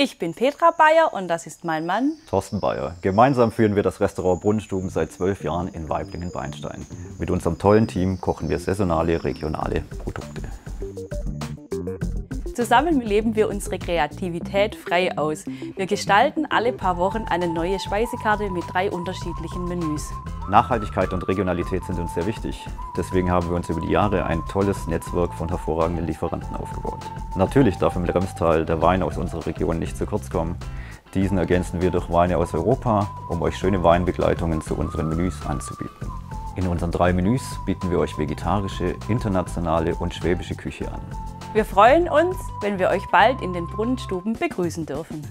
Ich bin Petra Bayer und das ist mein Mann Thorsten Bayer. Gemeinsam führen wir das Restaurant Brunnenstuben seit zwölf Jahren in Weiblingen-Beinstein. Mit unserem tollen Team kochen wir saisonale, regionale Produkte. Zusammen leben wir unsere Kreativität frei aus. Wir gestalten alle paar Wochen eine neue Speisekarte mit drei unterschiedlichen Menüs. Nachhaltigkeit und Regionalität sind uns sehr wichtig. Deswegen haben wir uns über die Jahre ein tolles Netzwerk von hervorragenden Lieferanten aufgebaut. Natürlich darf im Lemstal der Wein aus unserer Region nicht zu kurz kommen. Diesen ergänzen wir durch Weine aus Europa, um euch schöne Weinbegleitungen zu unseren Menüs anzubieten. In unseren drei Menüs bieten wir euch vegetarische, internationale und schwäbische Küche an. Wir freuen uns, wenn wir euch bald in den Brunnenstuben begrüßen dürfen.